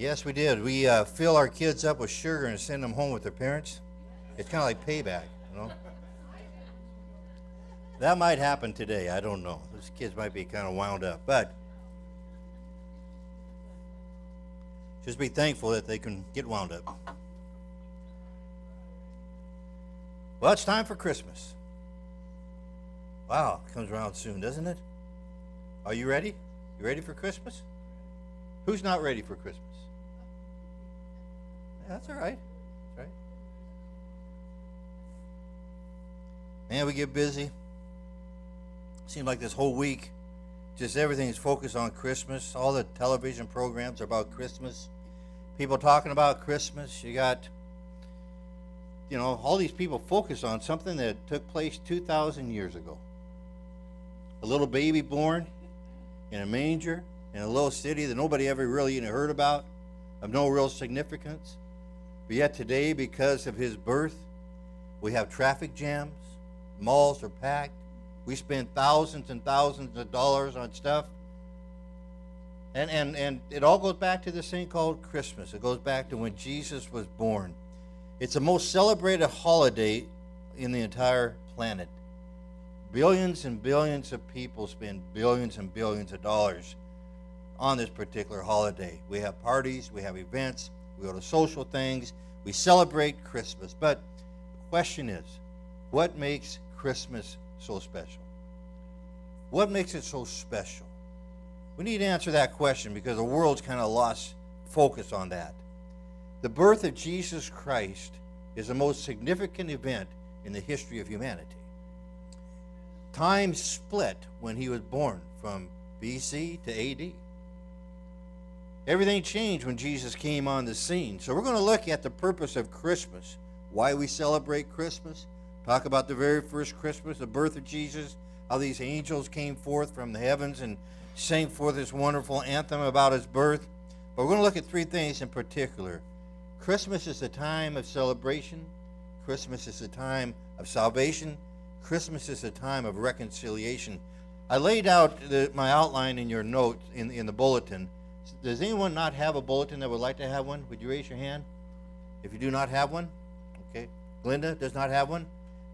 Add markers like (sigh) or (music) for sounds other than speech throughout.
Yes, we did. We uh, fill our kids up with sugar and send them home with their parents. It's kind of like payback, you know. That might happen today. I don't know. Those kids might be kind of wound up, but just be thankful that they can get wound up. Well, it's time for Christmas. Wow, it comes around soon, doesn't it? Are you ready? You ready for Christmas? Who's not ready for Christmas? That's all right. That's right. Man, we get busy. Seems like this whole week, just everything is focused on Christmas. All the television programs are about Christmas. People talking about Christmas. You got, you know, all these people focus on something that took place 2,000 years ago. A little baby born in a manger in a little city that nobody ever really even heard about, of no real significance. But yet today, because of his birth, we have traffic jams, malls are packed, we spend thousands and thousands of dollars on stuff. And, and, and it all goes back to this thing called Christmas. It goes back to when Jesus was born. It's the most celebrated holiday in the entire planet. Billions and billions of people spend billions and billions of dollars on this particular holiday. We have parties, we have events, we go to social things, we celebrate Christmas. But the question is, what makes Christmas so special? What makes it so special? We need to answer that question because the world's kind of lost focus on that. The birth of Jesus Christ is the most significant event in the history of humanity. Time split when he was born from BC to AD. Everything changed when Jesus came on the scene. So we're going to look at the purpose of Christmas, why we celebrate Christmas, talk about the very first Christmas, the birth of Jesus, how these angels came forth from the heavens and sang forth this wonderful anthem about his birth. But we're going to look at three things in particular. Christmas is a time of celebration. Christmas is a time of salvation. Christmas is a time of reconciliation. I laid out the, my outline in your note in, in the bulletin. Does anyone not have a bulletin that would like to have one? Would you raise your hand? If you do not have one, okay. Glenda does not have one.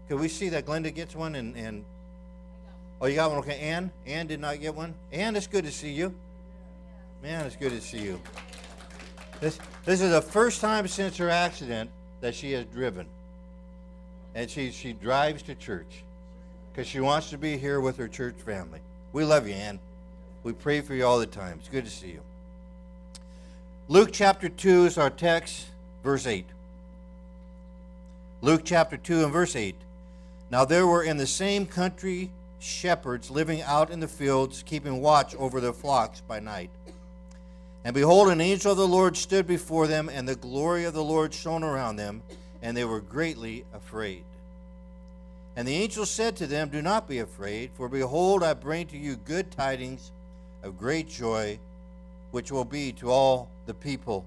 Could we see that Glenda gets one? And, and oh, you got one. Okay, Ann. Ann did not get one. Ann, it's good to see you. Man, it's good to see you. This this is the first time since her accident that she has driven, and she she drives to church because she wants to be here with her church family. We love you, Ann. We pray for you all the time. It's good to see you. Luke chapter 2 is our text, verse 8. Luke chapter 2 and verse 8. Now there were in the same country shepherds living out in the fields, keeping watch over their flocks by night. And behold, an angel of the Lord stood before them, and the glory of the Lord shone around them, and they were greatly afraid. And the angel said to them, Do not be afraid, for behold, I bring to you good tidings of great joy, which will be to all the people.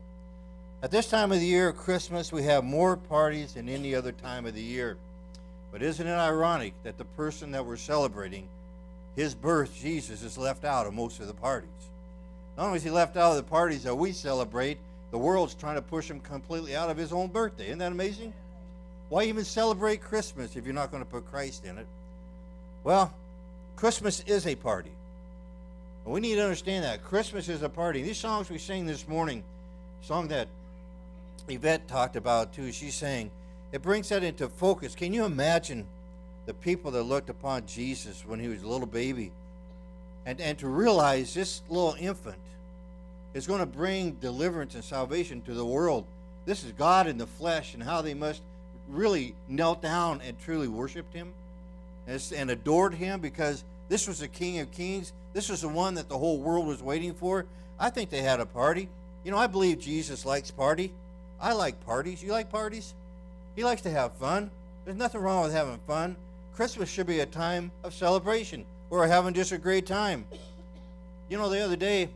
At this time of the year, Christmas, we have more parties than any other time of the year. But isn't it ironic that the person that we're celebrating, his birth, Jesus, is left out of most of the parties? Not only is he left out of the parties that we celebrate, the world's trying to push him completely out of his own birthday. Isn't that amazing? Why even celebrate Christmas if you're not going to put Christ in it? Well, Christmas is a party. We need to understand that. Christmas is a party. These songs we sing this morning, song that Yvette talked about too, she's saying, it brings that into focus. Can you imagine the people that looked upon Jesus when he was a little baby? And, and to realize this little infant is going to bring deliverance and salvation to the world. This is God in the flesh and how they must really knelt down and truly worshiped him and adored him because this was the King of Kings. This was the one that the whole world was waiting for. I think they had a party. You know, I believe Jesus likes party. I like parties. You like parties? He likes to have fun. There's nothing wrong with having fun. Christmas should be a time of celebration. We're having just a great time. You know, the other day,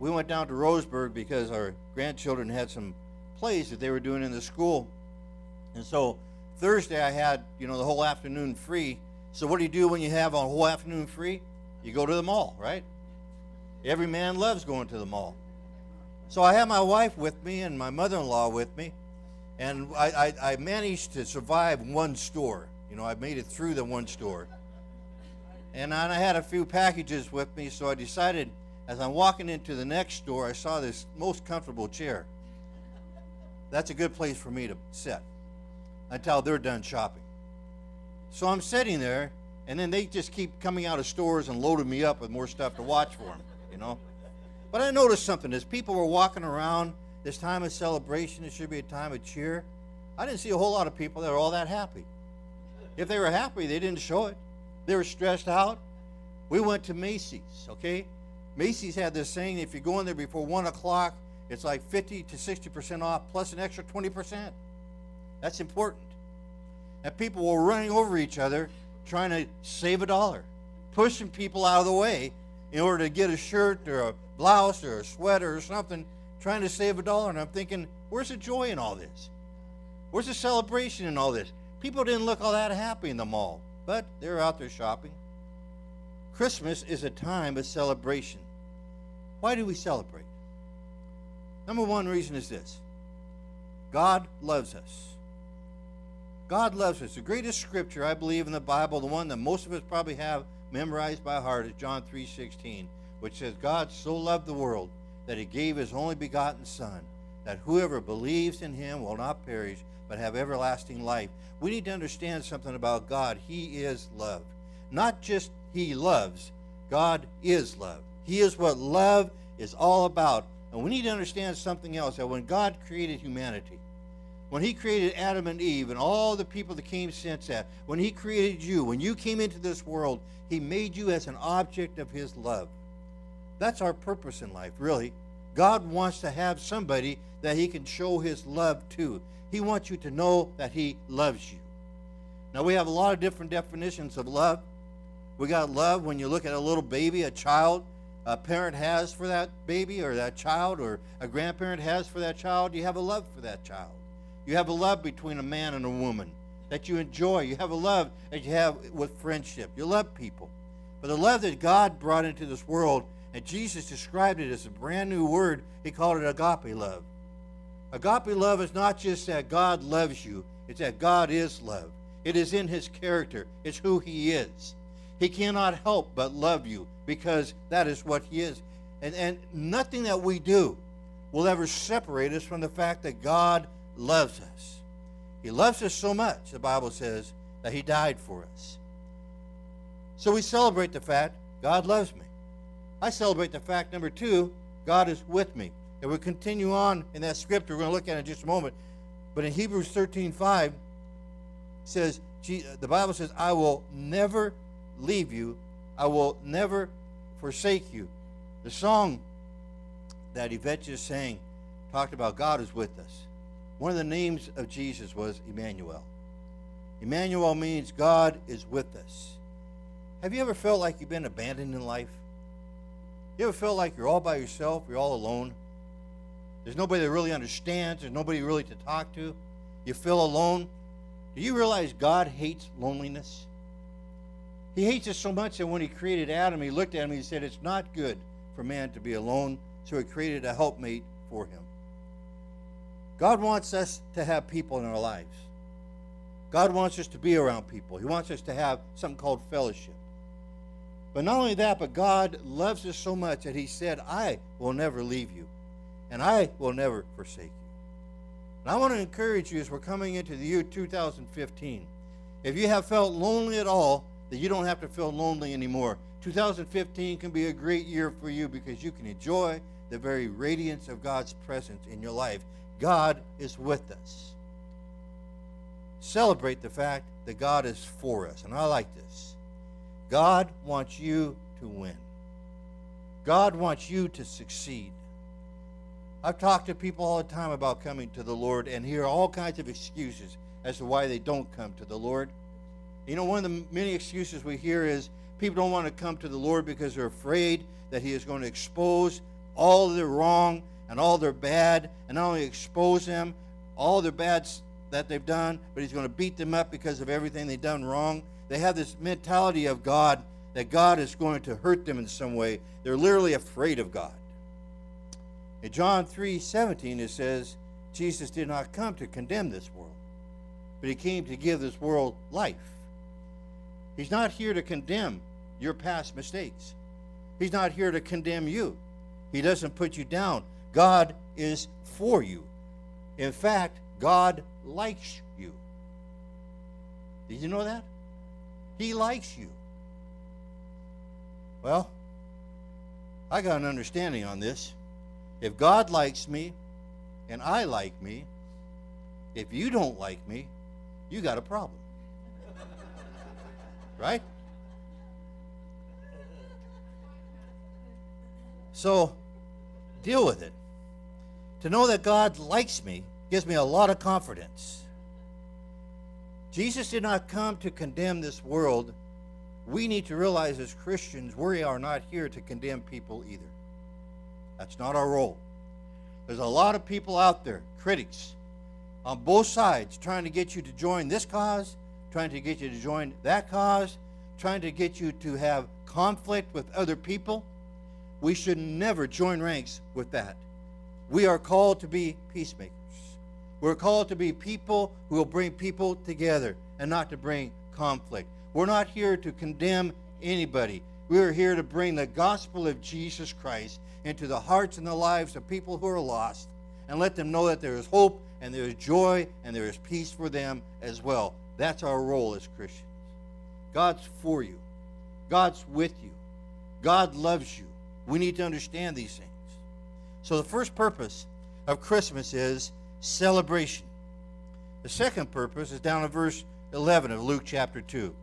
we went down to Roseburg because our grandchildren had some plays that they were doing in the school. And so Thursday I had, you know, the whole afternoon free. So what do you do when you have a whole afternoon free? You go to the mall, right? Every man loves going to the mall. So I had my wife with me and my mother-in-law with me, and I, I, I managed to survive one store. You know, I made it through the one store. And I had a few packages with me, so I decided as I'm walking into the next store, I saw this most comfortable chair. That's a good place for me to sit until they're done shopping. So I'm sitting there, and then they just keep coming out of stores and loading me up with more stuff to watch for them, you know. But I noticed something as people were walking around this time of celebration, it should be a time of cheer. I didn't see a whole lot of people that were all that happy. If they were happy, they didn't show it. They were stressed out. We went to Macy's, okay? Macy's had this saying if you go in there before 1 o'clock, it's like 50 to 60% off plus an extra 20%. That's important. And people were running over each other trying to save a dollar, pushing people out of the way in order to get a shirt or a blouse or a sweater or something, trying to save a dollar. And I'm thinking, where's the joy in all this? Where's the celebration in all this? People didn't look all that happy in the mall, but they're out there shopping. Christmas is a time of celebration. Why do we celebrate? Number one reason is this God loves us. God loves us. The greatest scripture I believe in the Bible, the one that most of us probably have memorized by heart, is John 3:16, which says, God so loved the world that he gave his only begotten Son, that whoever believes in him will not perish, but have everlasting life. We need to understand something about God. He is love. Not just he loves, God is love. He is what love is all about. And we need to understand something else that when God created humanity, when he created Adam and Eve and all the people that came since that, when he created you, when you came into this world, he made you as an object of his love. That's our purpose in life, really. God wants to have somebody that he can show his love to. He wants you to know that he loves you. Now, we have a lot of different definitions of love. We got love when you look at a little baby, a child, a parent has for that baby or that child, or a grandparent has for that child. You have a love for that child. You have a love between a man and a woman that you enjoy. You have a love that you have with friendship. You love people. But the love that God brought into this world, and Jesus described it as a brand new word, he called it agape love. Agape love is not just that God loves you, it's that God is love. It is in his character, it's who he is. He cannot help but love you because that is what he is. And, and nothing that we do will ever separate us from the fact that God loves us. He loves us so much, the Bible says, that he died for us. So we celebrate the fact God loves me. I celebrate the fact, number two, God is with me. And we'll continue on in that scripture. We're going to look at in just a moment. But in Hebrews 13 5, says, the Bible says, I will never leave you, I will never forsake you. The song that Yvette just sang talked about God is with us. One of the names of Jesus was Emmanuel. Emmanuel means God is with us. Have you ever felt like you've been abandoned in life? You ever felt like you're all by yourself, you're all alone? There's nobody that really understands, there's nobody really to talk to. You feel alone. Do you realize God hates loneliness? He hates us so much that when he created Adam, he looked at him and he said, It's not good for man to be alone, so he created a helpmate for him. God wants us to have people in our lives. God wants us to be around people. He wants us to have something called fellowship. But not only that, but God loves us so much that He said, I will never leave you, and I will never forsake you. And I want to encourage you as we're coming into the year 2015. If you have felt lonely at all, that you don't have to feel lonely anymore. 2015 can be a great year for you because you can enjoy the very radiance of God's presence in your life. God is with us. Celebrate the fact that God is for us. And I like this. God wants you to win. God wants you to succeed. I've talked to people all the time about coming to the Lord and hear all kinds of excuses as to why they don't come to the Lord. You know, one of the many excuses we hear is people don't want to come to the Lord because they're afraid that He is going to expose all the wrong and all their bad, and not only expose them, all their bad that they've done, but he's going to beat them up because of everything they've done wrong. They have this mentality of God that God is going to hurt them in some way. They're literally afraid of God. In John 3 17, it says, Jesus did not come to condemn this world, but he came to give this world life. He's not here to condemn your past mistakes. He's not here to condemn you. He doesn't put you down. God is for you. In fact, God likes you. Did you know that? He likes you. Well, I got an understanding on this. If God likes me and I like me, if you don't like me, you got a problem. (laughs) right? So, deal with it. To know that God likes me gives me a lot of confidence. Jesus did not come to condemn this world. We need to realize as Christians, we are not here to condemn people either. That's not our role. There's a lot of people out there, critics, on both sides, trying to get you to join this cause, trying to get you to join that cause, trying to get you to have conflict with other people. We should never join ranks with that. We are called to be peacemakers. We're called to be people who will bring people together and not to bring conflict. We're not here to condemn anybody. We are here to bring the gospel of Jesus Christ into the hearts and the lives of people who are lost and let them know that there is hope and there is joy and there is peace for them as well. That's our role as Christians. God's for you, God's with you, God loves you. We need to understand these things. So, the first purpose of Christmas is celebration. The second purpose is down in verse 11 of Luke chapter 2.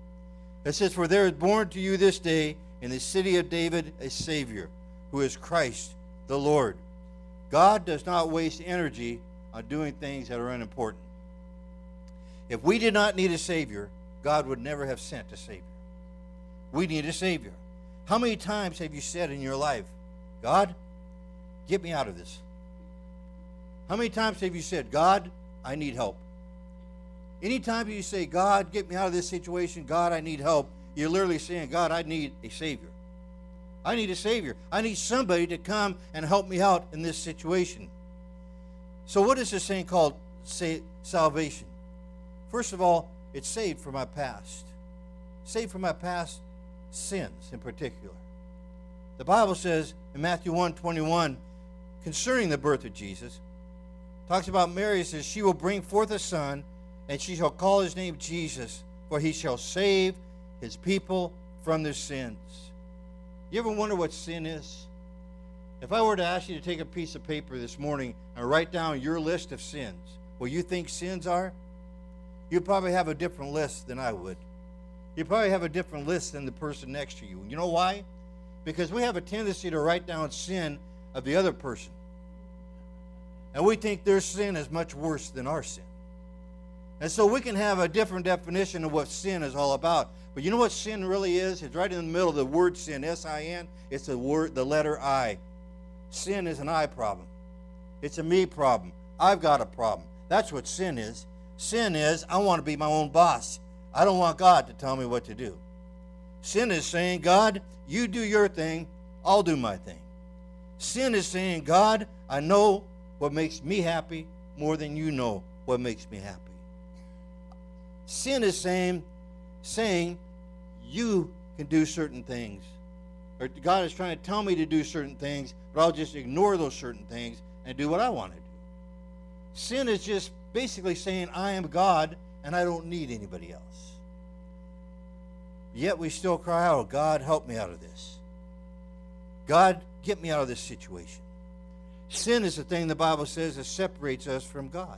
It says, For there is born to you this day in the city of David a Savior, who is Christ the Lord. God does not waste energy on doing things that are unimportant. If we did not need a Savior, God would never have sent a Savior. We need a Savior. How many times have you said in your life, God, get me out of this? How many times have you said, God, I need help? Anytime you say, God, get me out of this situation, God, I need help, you're literally saying, God, I need a Savior. I need a Savior. I need somebody to come and help me out in this situation. So, what is this thing called say, salvation? First of all, it's saved from my past. Saved from my past sins in particular. The Bible says in Matthew 1 21, concerning the birth of Jesus, talks about Mary, says, She will bring forth a son, and she shall call his name Jesus, for he shall save his people from their sins. You ever wonder what sin is? If I were to ask you to take a piece of paper this morning and write down your list of sins, what you think sins are, you'd probably have a different list than I would. You probably have a different list than the person next to you. You know why? Because we have a tendency to write down sin of the other person. And we think their sin is much worse than our sin. And so we can have a different definition of what sin is all about. But you know what sin really is? It's right in the middle of the word sin, S-I-N. It's the word, the letter I. Sin is an I problem. It's a me problem. I've got a problem. That's what sin is. Sin is I want to be my own boss. I don't want God to tell me what to do. Sin is saying, God, you do your thing, I'll do my thing. Sin is saying, God, I know what makes me happy more than you know what makes me happy. Sin is saying, saying you can do certain things. Or God is trying to tell me to do certain things, but I'll just ignore those certain things and do what I want to do. Sin is just basically saying, I am God and I don't need anybody else. Yet we still cry out, God, help me out of this. God, get me out of this situation. Sin is the thing the Bible says that separates us from God.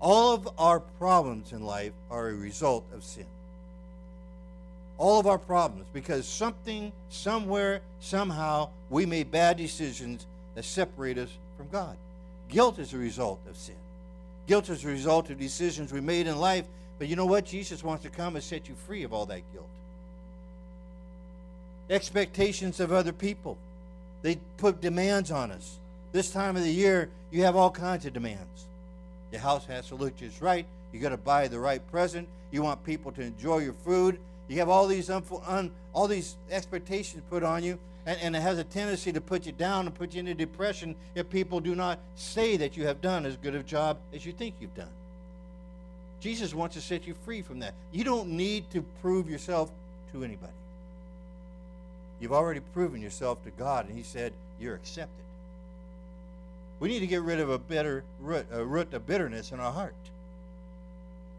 All of our problems in life are a result of sin. All of our problems, because something, somewhere, somehow, we made bad decisions that separate us from God. Guilt is a result of sin. Guilt is a result of decisions we made in life. But you know what? Jesus wants to come and set you free of all that guilt. Expectations of other people. They put demands on us. This time of the year, you have all kinds of demands. Your house has to look just right. You got to buy the right present. You want people to enjoy your food. You have all these un, all these expectations put on you, and, and it has a tendency to put you down and put you into depression if people do not say that you have done as good a job as you think you've done. Jesus wants to set you free from that. You don't need to prove yourself to anybody. You've already proven yourself to God, and He said you're accepted. We need to get rid of a bitter root, a root of bitterness in our heart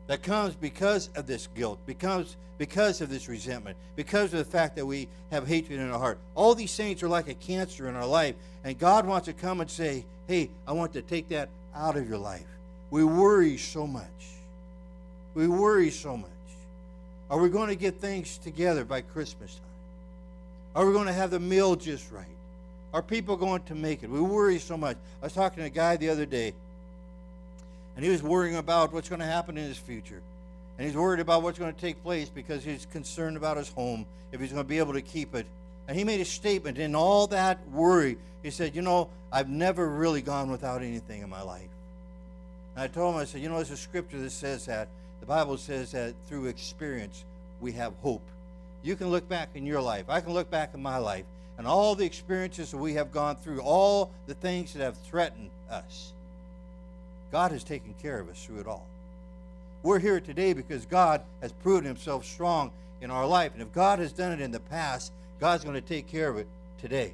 that comes because of this guilt, becomes because of this resentment, because of the fact that we have hatred in our heart. All these things are like a cancer in our life, and God wants to come and say, "Hey, I want to take that out of your life." We worry so much. We worry so much. Are we going to get things together by Christmas? Are we going to have the meal just right? Are people going to make it? We worry so much. I was talking to a guy the other day and he was worrying about what's going to happen in his future. And he's worried about what's going to take place because he's concerned about his home, if he's going to be able to keep it. And he made a statement in all that worry. He said, You know, I've never really gone without anything in my life. And I told him, I said, You know, there's a scripture that says that. The Bible says that through experience we have hope. You can look back in your life. I can look back in my life. And all the experiences that we have gone through, all the things that have threatened us. God has taken care of us through it all. We're here today because God has proven himself strong in our life. And if God has done it in the past, God's going to take care of it today.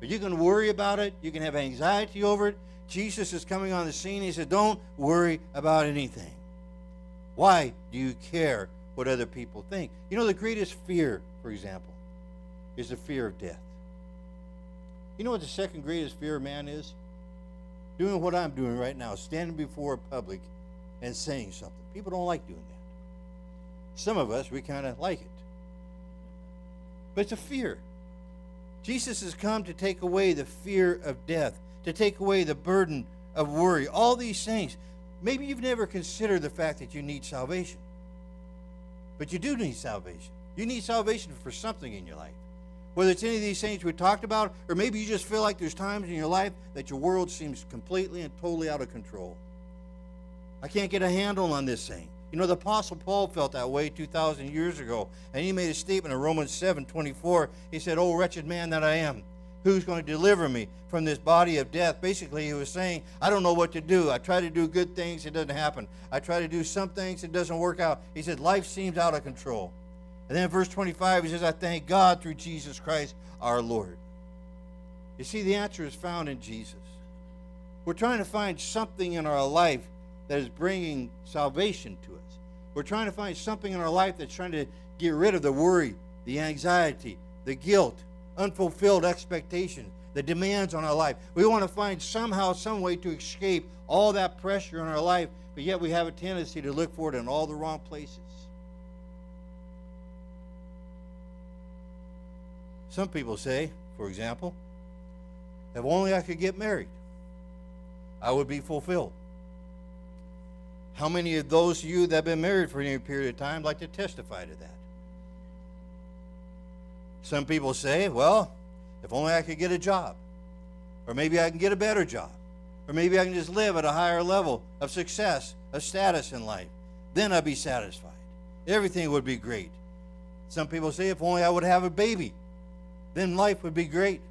But you can worry about it, you can have anxiety over it. Jesus is coming on the scene. He said, Don't worry about anything. Why do you care what other people think? You know, the greatest fear, for example, is the fear of death. You know what the second greatest fear of man is? doing what I'm doing right now, standing before a public and saying something. People don't like doing that. Some of us, we kind of like it. But it's a fear. Jesus has come to take away the fear of death, to take away the burden of worry, all these things. Maybe you've never considered the fact that you need salvation. But you do need salvation. You need salvation for something in your life. Whether it's any of these things we talked about, or maybe you just feel like there's times in your life that your world seems completely and totally out of control. I can't get a handle on this thing. You know, the Apostle Paul felt that way 2,000 years ago, and he made a statement in Romans 7 24. He said, Oh, wretched man that I am, who's going to deliver me from this body of death? Basically, he was saying, I don't know what to do. I try to do good things, it doesn't happen. I try to do some things, it doesn't work out. He said, Life seems out of control. And then in verse 25, he says, I thank God through Jesus Christ our Lord. You see, the answer is found in Jesus. We're trying to find something in our life that is bringing salvation to us. We're trying to find something in our life that's trying to get rid of the worry, the anxiety, the guilt, unfulfilled expectations, the demands on our life. We want to find somehow, some way to escape all that pressure in our life, but yet we have a tendency to look for it in all the wrong places. Some people say, for example, if only I could get married, I would be fulfilled. How many of those of you that have been married for any period of time like to testify to that? Some people say, well, if only I could get a job, or maybe I can get a better job, or maybe I can just live at a higher level of success, of status in life, then I'd be satisfied. Everything would be great. Some people say, if only I would have a baby, then life would be great.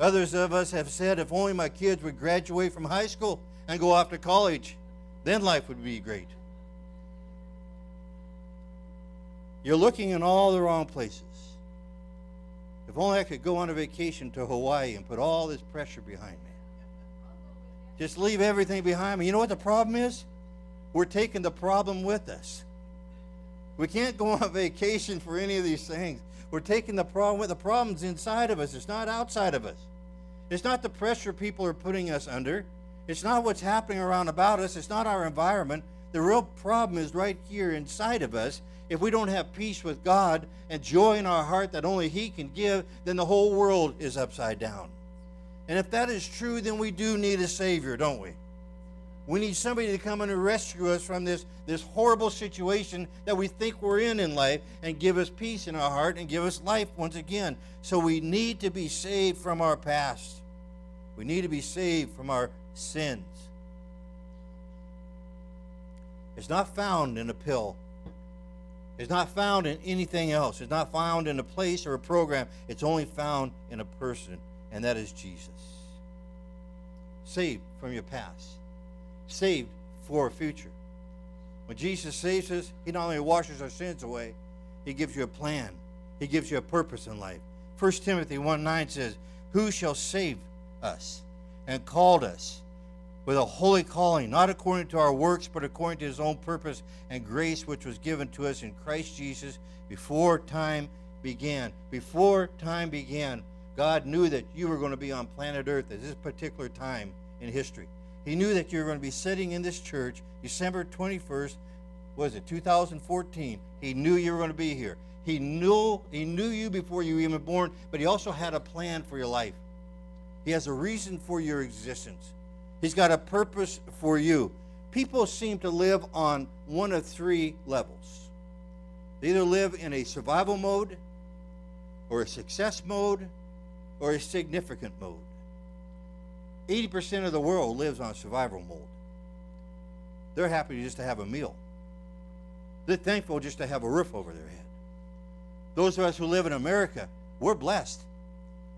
Others of us have said, if only my kids would graduate from high school and go off to college, then life would be great. You're looking in all the wrong places. If only I could go on a vacation to Hawaii and put all this pressure behind me. Just leave everything behind me. You know what the problem is? We're taking the problem with us. We can't go on (laughs) vacation for any of these things. We're taking the problem, with the problem's inside of us. It's not outside of us. It's not the pressure people are putting us under. It's not what's happening around about us. It's not our environment. The real problem is right here inside of us. If we don't have peace with God and joy in our heart that only He can give, then the whole world is upside down. And if that is true, then we do need a Savior, don't we? We need somebody to come and rescue us from this, this horrible situation that we think we're in in life and give us peace in our heart and give us life once again. So we need to be saved from our past. We need to be saved from our sins. It's not found in a pill. It's not found in anything else. It's not found in a place or a program. It's only found in a person, and that is Jesus. Saved from your past, saved for a future. When Jesus saves us, He not only washes our sins away, He gives you a plan, He gives you a purpose in life. 1 Timothy 1 9 says, Who shall save us and called us with a holy calling, not according to our works, but according to his own purpose and grace, which was given to us in Christ Jesus before time began. Before time began, God knew that you were going to be on planet Earth at this particular time in history. He knew that you were going to be sitting in this church December 21st, was it 2014? He knew you were going to be here. He knew he knew you before you were even born, but he also had a plan for your life. He has a reason for your existence. He's got a purpose for you. People seem to live on one of three levels. They either live in a survival mode, or a success mode, or a significant mode. 80% of the world lives on survival mode. They're happy just to have a meal. They're thankful just to have a roof over their head. Those of us who live in America, we're blessed.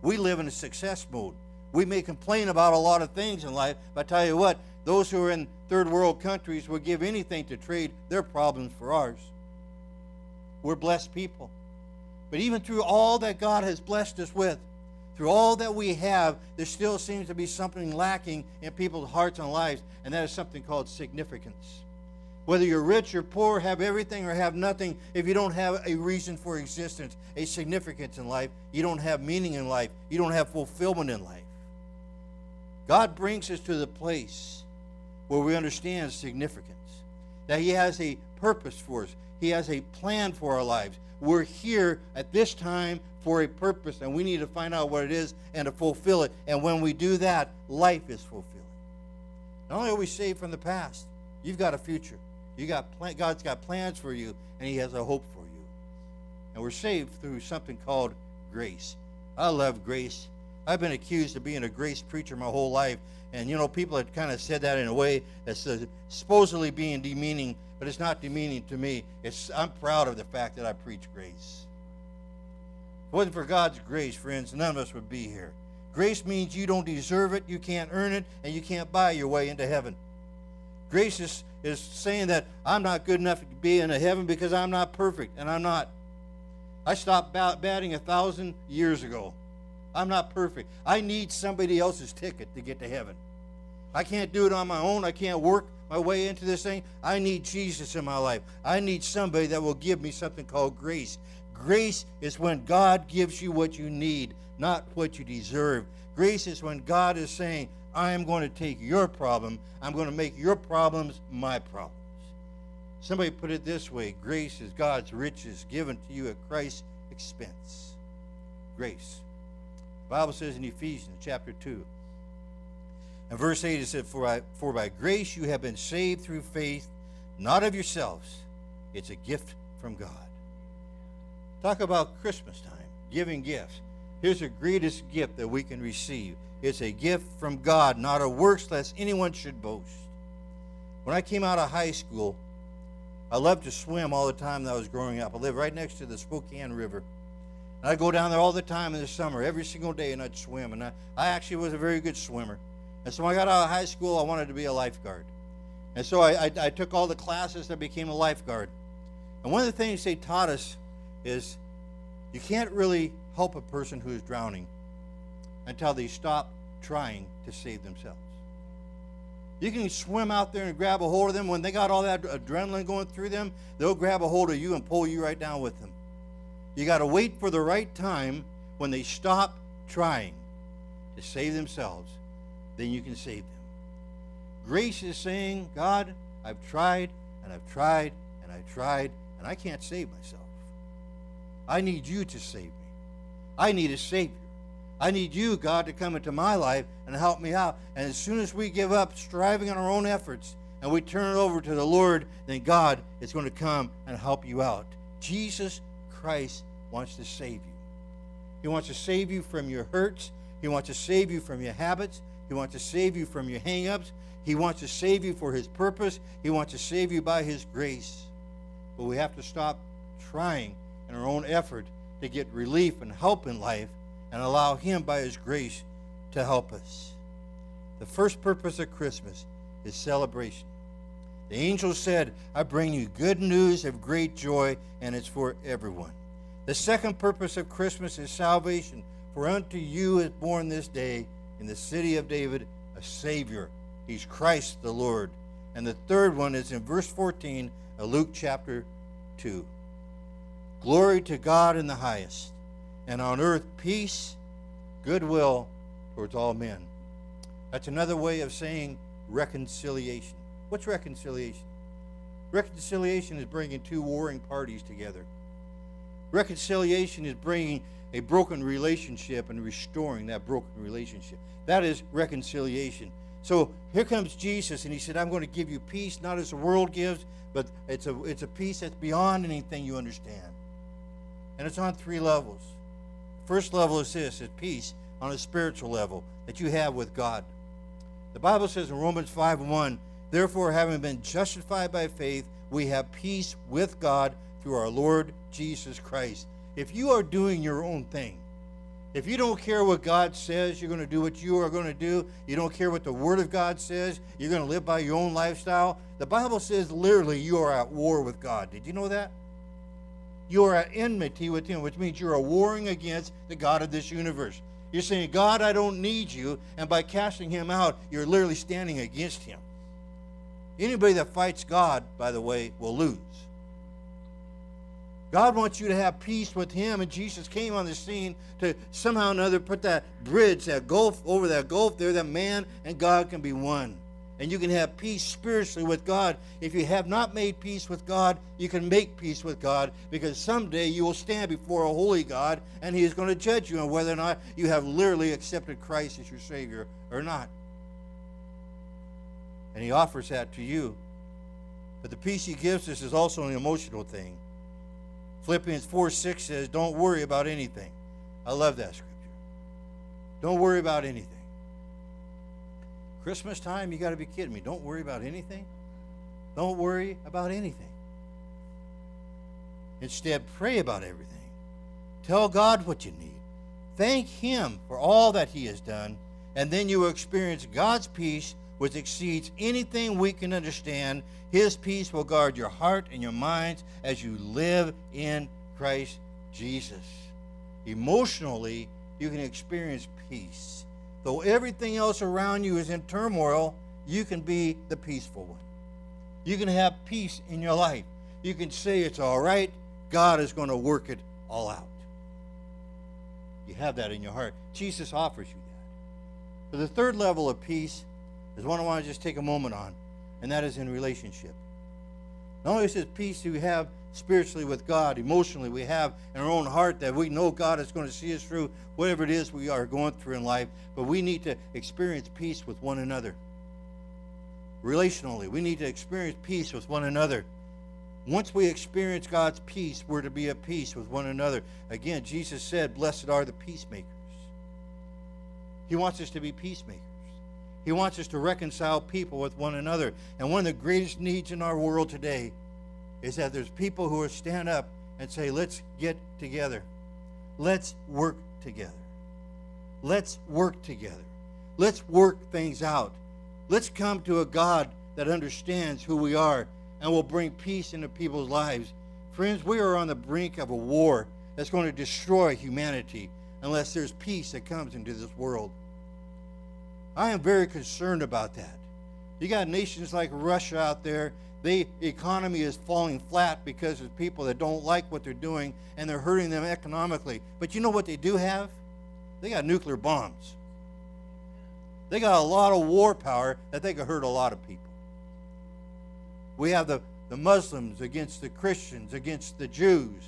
We live in a success mode. We may complain about a lot of things in life, but I tell you what, those who are in third world countries will give anything to trade their problems for ours. We're blessed people. But even through all that God has blessed us with, through all that we have, there still seems to be something lacking in people's hearts and lives, and that is something called significance. Whether you're rich or poor, have everything or have nothing, if you don't have a reason for existence, a significance in life, you don't have meaning in life, you don't have fulfillment in life. God brings us to the place where we understand significance, that He has a purpose for us, He has a plan for our lives. We're here at this time for a purpose, and we need to find out what it is and to fulfill it. And when we do that, life is fulfilling. Not only are we saved from the past, you've got a future. You got God's got plans for you, and He has a hope for you. And we're saved through something called grace. I love grace. I've been accused of being a grace preacher my whole life. And, you know, people have kind of said that in a way that's supposedly being demeaning, but it's not demeaning to me. It's, I'm proud of the fact that I preach grace. If it wasn't for God's grace, friends, none of us would be here. Grace means you don't deserve it, you can't earn it, and you can't buy your way into heaven. Grace is, is saying that I'm not good enough to be in heaven because I'm not perfect, and I'm not. I stopped batting a thousand years ago. I'm not perfect. I need somebody else's ticket to get to heaven. I can't do it on my own. I can't work my way into this thing. I need Jesus in my life. I need somebody that will give me something called grace. Grace is when God gives you what you need, not what you deserve. Grace is when God is saying, I am going to take your problem, I'm going to make your problems my problems. Somebody put it this way grace is God's riches given to you at Christ's expense. Grace. Bible says in Ephesians chapter 2. And verse 8 it said, for, I, for by grace you have been saved through faith, not of yourselves. It's a gift from God. Talk about Christmas time, giving gifts. Here's the greatest gift that we can receive. It's a gift from God, not a works, lest anyone should boast. When I came out of high school, I loved to swim all the time that I was growing up. I lived right next to the Spokane River. I'd go down there all the time in the summer, every single day, and I'd swim. And I, I actually was a very good swimmer. And so when I got out of high school, I wanted to be a lifeguard. And so I, I, I took all the classes that became a lifeguard. And one of the things they taught us is you can't really help a person who's drowning until they stop trying to save themselves. You can swim out there and grab a hold of them. When they got all that adrenaline going through them, they'll grab a hold of you and pull you right down with them. You got to wait for the right time when they stop trying to save themselves, then you can save them. Grace is saying, God, I've tried and I've tried and I've tried and I can't save myself. I need you to save me. I need a Savior. I need you, God, to come into my life and help me out. And as soon as we give up striving on our own efforts and we turn it over to the Lord, then God is going to come and help you out. Jesus Christ wants to save you. He wants to save you from your hurts. He wants to save you from your habits. He wants to save you from your hang-ups. He wants to save you for his purpose. He wants to save you by his grace. But we have to stop trying in our own effort to get relief and help in life and allow Him by His grace to help us. The first purpose of Christmas is celebration. The angel said, I bring you good news of great joy, and it's for everyone. The second purpose of Christmas is salvation. For unto you is born this day in the city of David a Savior. He's Christ the Lord. And the third one is in verse 14 of Luke chapter 2. Glory to God in the highest, and on earth peace, goodwill towards all men. That's another way of saying reconciliation. What's reconciliation? Reconciliation is bringing two warring parties together. Reconciliation is bringing a broken relationship and restoring that broken relationship. That is reconciliation. So here comes Jesus, and he said, I'm going to give you peace, not as the world gives, but it's a, it's a peace that's beyond anything you understand. And it's on three levels. First level is this is peace on a spiritual level that you have with God. The Bible says in Romans 5 1, Therefore, having been justified by faith, we have peace with God through our Lord Jesus Christ. If you are doing your own thing, if you don't care what God says, you're going to do what you are going to do. You don't care what the Word of God says. You're going to live by your own lifestyle. The Bible says literally you are at war with God. Did you know that? You are at enmity with Him, which means you are warring against the God of this universe. You're saying, God, I don't need you. And by casting Him out, you're literally standing against Him. Anybody that fights God, by the way, will lose. God wants you to have peace with Him, and Jesus came on the scene to somehow or another put that bridge, that gulf over that gulf there, that man and God can be one. And you can have peace spiritually with God. If you have not made peace with God, you can make peace with God because someday you will stand before a holy God and He is going to judge you on whether or not you have literally accepted Christ as your Savior or not. And He offers that to you. But the peace He gives us is also an emotional thing. Philippians 4 6 says, Don't worry about anything. I love that scripture. Don't worry about anything. Christmas time, you got to be kidding me. Don't worry about anything. Don't worry about anything. Instead, pray about everything. Tell God what you need. Thank Him for all that He has done, and then you will experience God's peace, which exceeds anything we can understand his peace will guard your heart and your minds as you live in Christ Jesus. Emotionally, you can experience peace. Though everything else around you is in turmoil, you can be the peaceful one. You can have peace in your life. You can say it's all right. God is going to work it all out. You have that in your heart. Jesus offers you that. But the third level of peace is one I want to just take a moment on and that is in relationship. Not only is it peace we have spiritually with God, emotionally we have in our own heart that we know God is going to see us through whatever it is we are going through in life, but we need to experience peace with one another. Relationally, we need to experience peace with one another. Once we experience God's peace, we're to be at peace with one another. Again, Jesus said, Blessed are the peacemakers. He wants us to be peacemakers. He wants us to reconcile people with one another. And one of the greatest needs in our world today is that there's people who will stand up and say, let's get together. Let's work together. Let's work together. Let's work things out. Let's come to a God that understands who we are and will bring peace into people's lives. Friends, we are on the brink of a war that's going to destroy humanity unless there's peace that comes into this world. I am very concerned about that. You got nations like Russia out there. The economy is falling flat because of people that don't like what they're doing and they're hurting them economically. But you know what they do have? They got nuclear bombs. They got a lot of war power that they could hurt a lot of people. We have the, the Muslims against the Christians, against the Jews,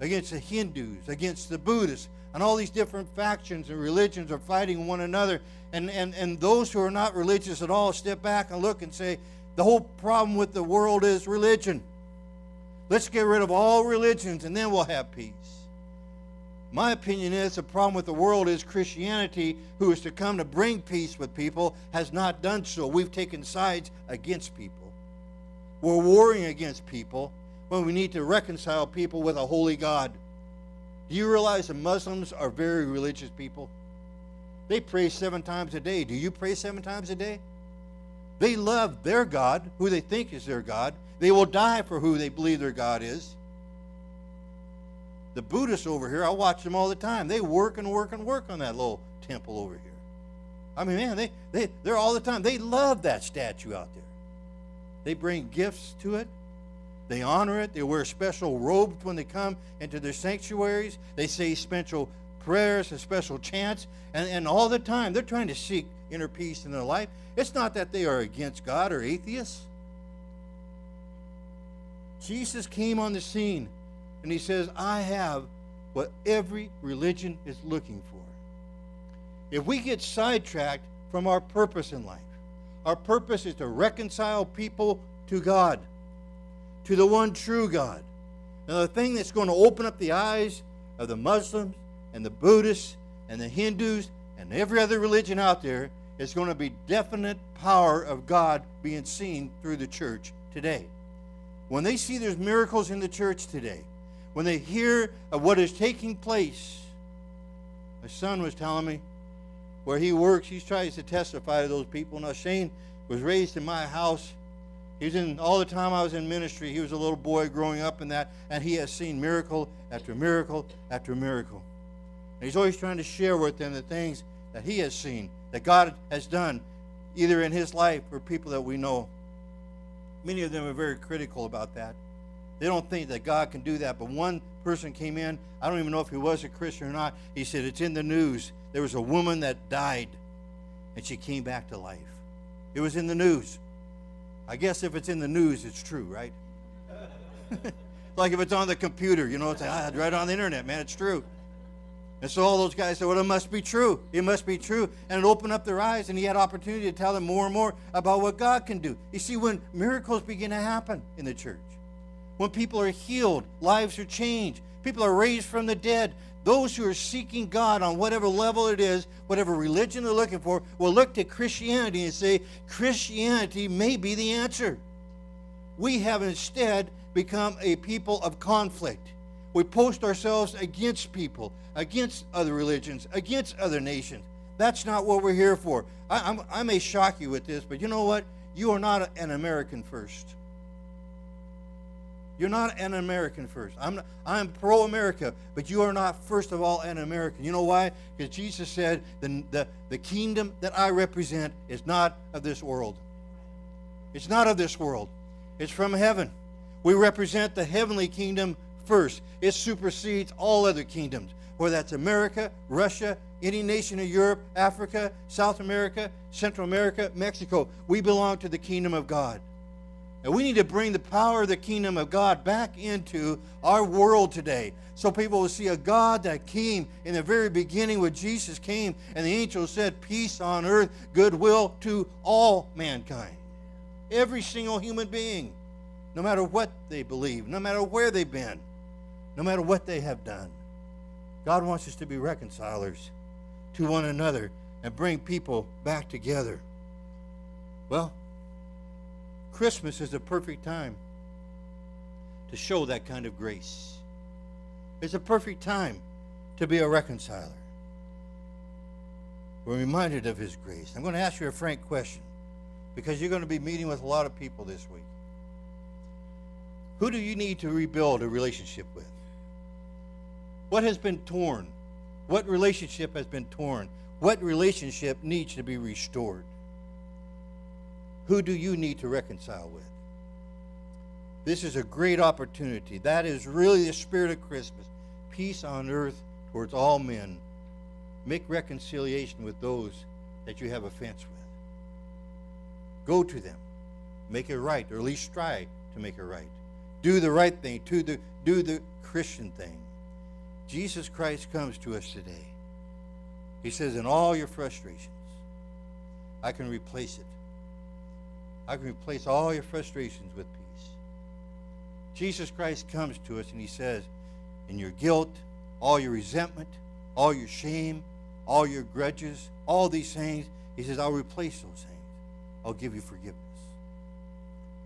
against the Hindus, against the Buddhists and all these different factions and religions are fighting one another. And, and, and those who are not religious at all step back and look and say, the whole problem with the world is religion. Let's get rid of all religions and then we'll have peace. My opinion is the problem with the world is Christianity, who is to come to bring peace with people, has not done so. We've taken sides against people. We're warring against people. when we need to reconcile people with a holy God. Do you realize the Muslims are very religious people? They pray seven times a day. Do you pray seven times a day? They love their God, who they think is their God. They will die for who they believe their God is. The Buddhists over here, I watch them all the time. They work and work and work on that little temple over here. I mean, man, they, they, they're all the time. They love that statue out there. They bring gifts to it. They honor it. They wear special robes when they come into their sanctuaries. They say special prayers and special chants. And, and all the time, they're trying to seek inner peace in their life. It's not that they are against God or atheists. Jesus came on the scene and he says, I have what every religion is looking for. If we get sidetracked from our purpose in life, our purpose is to reconcile people to God, to the one true God. Now, the thing that's going to open up the eyes of the Muslims and the Buddhists and the Hindus and every other religion out there is going to be definite power of God being seen through the church today. When they see there's miracles in the church today, when they hear of what is taking place, my son was telling me where he works, he tries to testify to those people. Now, Shane was raised in my house. He was in all the time I was in ministry. He was a little boy growing up in that, and he has seen miracle after miracle after miracle. And he's always trying to share with them the things that he has seen, that God has done, either in his life or people that we know. Many of them are very critical about that. They don't think that God can do that. But one person came in, I don't even know if he was a Christian or not. He said, It's in the news. There was a woman that died, and she came back to life. It was in the news. I guess if it's in the news, it's true, right? (laughs) like if it's on the computer, you know, it's ah, right on the internet, man, it's true. And so all those guys said, well, it must be true. It must be true. And it opened up their eyes, and he had opportunity to tell them more and more about what God can do. You see, when miracles begin to happen in the church, when people are healed, lives are changed, people are raised from the dead, those who are seeking God on whatever level it is, whatever religion they're looking for, will look to Christianity and say, Christianity may be the answer. We have instead become a people of conflict. We post ourselves against people, against other religions, against other nations. That's not what we're here for. I, I, may shock you with this, but you know what? You are not an American first. You're not an American first. I'm, I'm pro America, but you are not, first of all, an American. You know why? Because Jesus said, the, the, the kingdom that I represent is not of this world. It's not of this world, it's from heaven. We represent the heavenly kingdom first. It supersedes all other kingdoms, whether that's America, Russia, any nation of Europe, Africa, South America, Central America, Mexico. We belong to the kingdom of God. And we need to bring the power of the kingdom of God back into our world today. So people will see a God that came in the very beginning when Jesus came and the angel said, Peace on earth, goodwill to all mankind. Every single human being, no matter what they believe, no matter where they've been no matter what they have done. God wants us to be reconcilers to one another and bring people back together. Well, Christmas is a perfect time to show that kind of grace. It's a perfect time to be a reconciler. We're reminded of His grace. I'm going to ask you a frank question because you're going to be meeting with a lot of people this week. Who do you need to rebuild a relationship with? What has been torn? What relationship has been torn? What relationship needs to be restored? Who do you need to reconcile with? This is a great opportunity. That is really the spirit of Christmas. Peace on earth towards all men. Make reconciliation with those that you have offense with. Go to them. Make it right, or at least try to make it right. Do the right thing. Do the, do the Christian thing. Jesus Christ comes to us today. He says, in all your frustrations, I can replace it. I can replace all your frustrations with peace. Jesus Christ comes to us and he says, in your guilt, all your resentment, all your shame, all your grudges, all these things, he says, I'll replace those things. I'll give you forgiveness.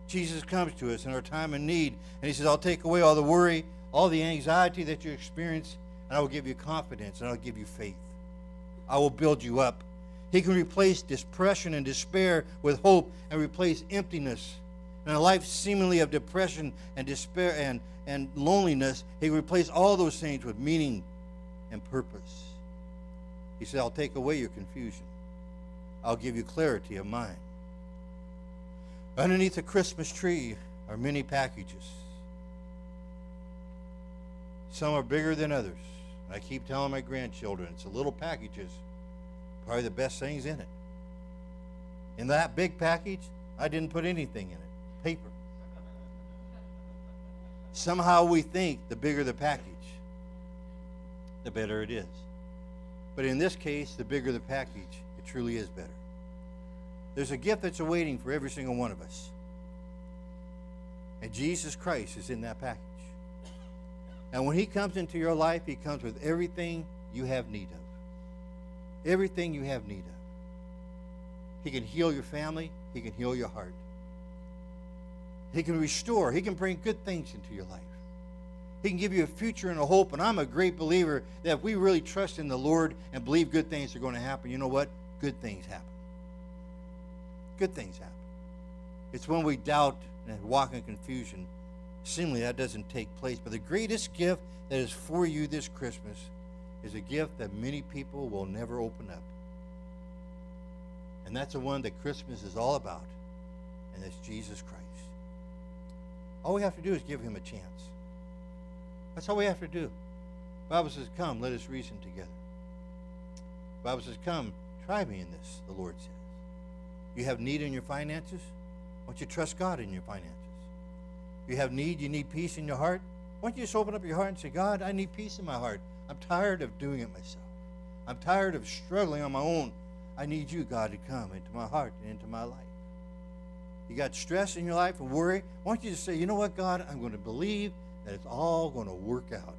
Jesus comes to us in our time of need, and He says, I'll take away all the worry, all the anxiety that you experience, and I will give you confidence, and I'll give you faith. I will build you up. He can replace depression and despair with hope and replace emptiness and a life seemingly of depression and despair and, and loneliness. He can replace all those things with meaning and purpose. He said, I'll take away your confusion. I'll give you clarity of mind. Underneath the Christmas tree are many packages. Some are bigger than others. I keep telling my grandchildren it's the little packages, probably the best things in it. In that big package, I didn't put anything in it paper. Somehow we think the bigger the package, the better it is. But in this case, the bigger the package, it truly is better. There's a gift that's awaiting for every single one of us. And Jesus Christ is in that package. And when he comes into your life, he comes with everything you have need of. Everything you have need of. He can heal your family, he can heal your heart. He can restore, he can bring good things into your life. He can give you a future and a hope. And I'm a great believer that if we really trust in the Lord and believe good things are going to happen, you know what? Good things happen. Good things happen. It's when we doubt and walk in confusion, seemingly that doesn't take place. But the greatest gift that is for you this Christmas is a gift that many people will never open up. And that's the one that Christmas is all about, and that's Jesus Christ. All we have to do is give him a chance. That's all we have to do. The Bible says, Come, let us reason together. The Bible says, Come, try me in this, the Lord says. You have need in your finances? Why don't you trust God in your finances? You have need, you need peace in your heart? Why don't you just open up your heart and say, God, I need peace in my heart. I'm tired of doing it myself. I'm tired of struggling on my own. I need you, God, to come into my heart and into my life. You got stress in your life and worry? Why don't you just say, you know what, God, I'm going to believe that it's all going to work out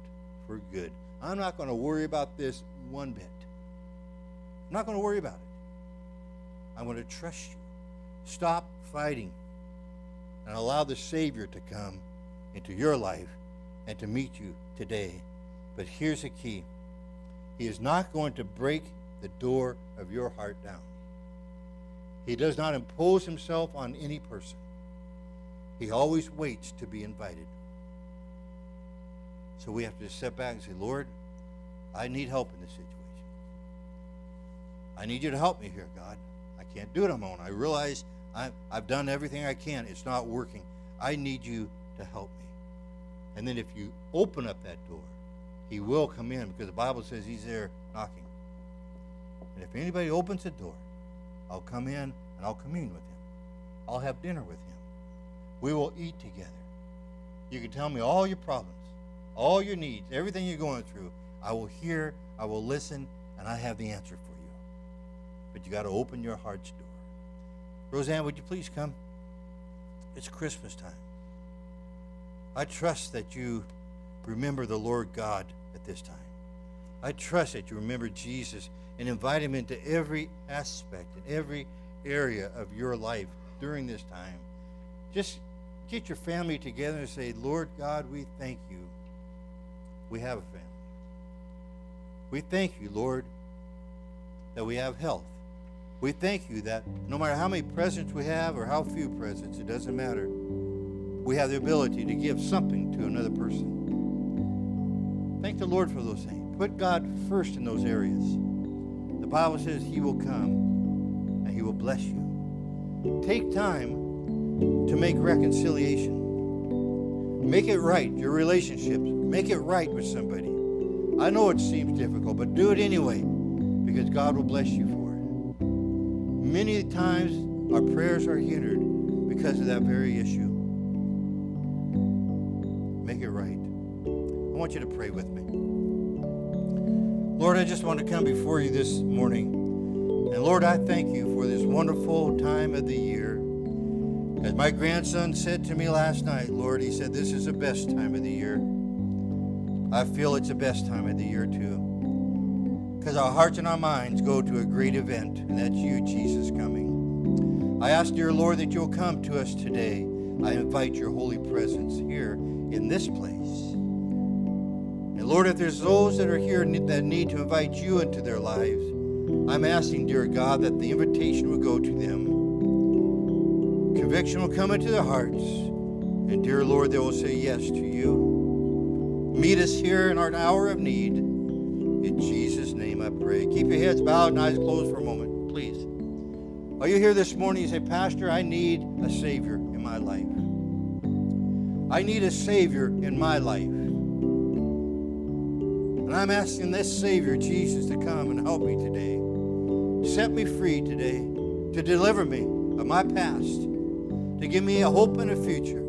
for good. I'm not going to worry about this one bit. I'm not going to worry about it. I'm going to trust you. Stop fighting and allow the Savior to come into your life and to meet you today. But here's the key He is not going to break the door of your heart down. He does not impose himself on any person. He always waits to be invited. So we have to step back and say, Lord, I need help in this situation. I need you to help me here, God. I can't do it on my own. I realize I've, I've done everything I can. It's not working. I need you to help me. And then if you open up that door, he will come in because the Bible says he's there knocking. And if anybody opens the door, I'll come in and I'll commune with him. I'll have dinner with him. We will eat together. You can tell me all your problems, all your needs, everything you're going through. I will hear, I will listen, and I have the answer for you. But you got to open your heart's door. Roseanne, would you please come? It's Christmas time. I trust that you remember the Lord God at this time. I trust that you remember Jesus and invite him into every aspect and every area of your life during this time. Just get your family together and say, Lord God, we thank you. We have a family. We thank you, Lord, that we have health. We thank you that no matter how many presents we have or how few presents, it doesn't matter. We have the ability to give something to another person. Thank the Lord for those things. Put God first in those areas. The Bible says He will come and He will bless you. Take time to make reconciliation. Make it right, your relationships. Make it right with somebody. I know it seems difficult, but do it anyway because God will bless you for it. Many times our prayers are hindered because of that very issue. Make it right. I want you to pray with me. Lord, I just want to come before you this morning. And Lord, I thank you for this wonderful time of the year. As my grandson said to me last night, Lord, he said, This is the best time of the year. I feel it's the best time of the year, too because our hearts and our minds go to a great event, and that's you, Jesus, coming. I ask, dear Lord, that you'll come to us today. I invite your holy presence here in this place. And Lord, if there's those that are here that need to invite you into their lives, I'm asking, dear God, that the invitation will go to them. Conviction will come into their hearts. And dear Lord, they will say yes to you. Meet us here in our hour of need. In Jesus' name I pray. Keep your heads bowed and eyes closed for a moment, please. Are you here this morning? You say, Pastor, I need a Savior in my life. I need a Savior in my life. And I'm asking this Savior, Jesus, to come and help me today. Set me free today, to deliver me of my past, to give me a hope and a future.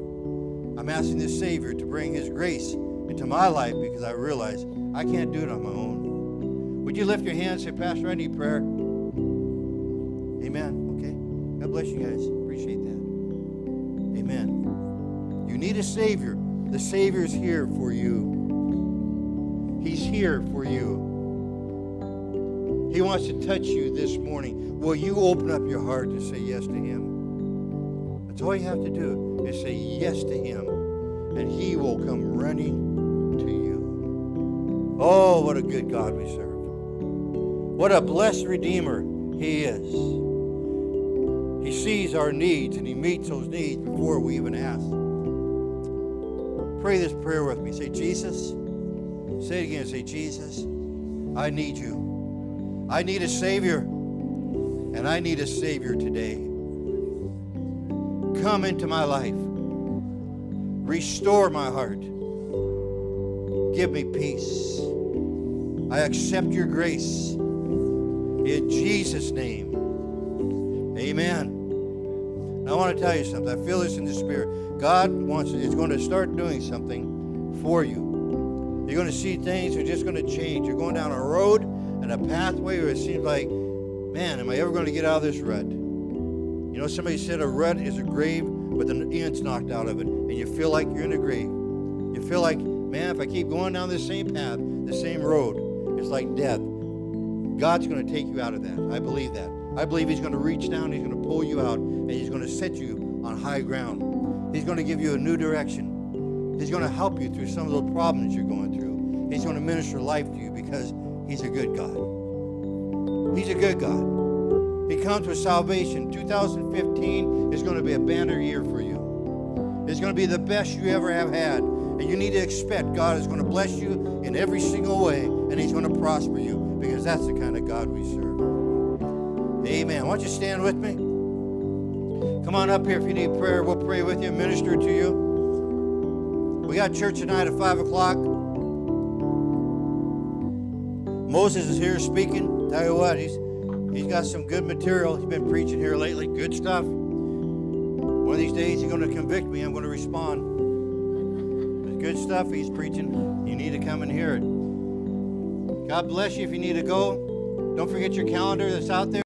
I'm asking this Savior to bring His grace into my life because I realize I can't do it on my own. Would you lift your hand and say, Pastor, I need prayer? Amen. Okay. God bless you guys. Appreciate that. Amen. You need a Savior. The Savior is here for you. He's here for you. He wants to touch you this morning. Will you open up your heart to say yes to Him? That's all you have to do is say yes to Him, and He will come running to you. Oh, what a good God we serve. What a blessed Redeemer He is. He sees our needs and He meets those needs before we even ask. Pray this prayer with me. Say, Jesus. Say it again. Say, Jesus, I need you. I need a Savior, and I need a Savior today. Come into my life. Restore my heart. Give me peace. I accept your grace. In Jesus' name. Amen. I want to tell you something. I feel this in the Spirit. God wants is going to start doing something for you. You're going to see things are just going to change. You're going down a road and a pathway where it seems like, man, am I ever going to get out of this rut? You know, somebody said a rut is a grave with an end's knocked out of it, and you feel like you're in a grave. You feel like, man, if I keep going down the same path, the same road, it's like death. God's going to take you out of that. I believe that. I believe He's going to reach down, He's going to pull you out, and He's going to set you on high ground. He's going to give you a new direction. He's going to help you through some of those problems you're going through. He's going to minister life to you because He's a good God. He's a good God. He comes with salvation. 2015 is going to be a banner year for you. It's going to be the best you ever have had. And you need to expect God is going to bless you in every single way, and He's going to prosper you because that's the kind of God we serve. Amen. Why don't you stand with me? Come on up here if you need prayer. We'll pray with you, minister to you. We got church tonight at 5 o'clock. Moses is here speaking. Tell you what, he's he's got some good material. He's been preaching here lately. Good stuff. One of these days he's going to convict me. I'm going to respond. It's good stuff he's preaching. You need to come and hear it. God bless you if you need to go. Don't forget your calendar that's out there.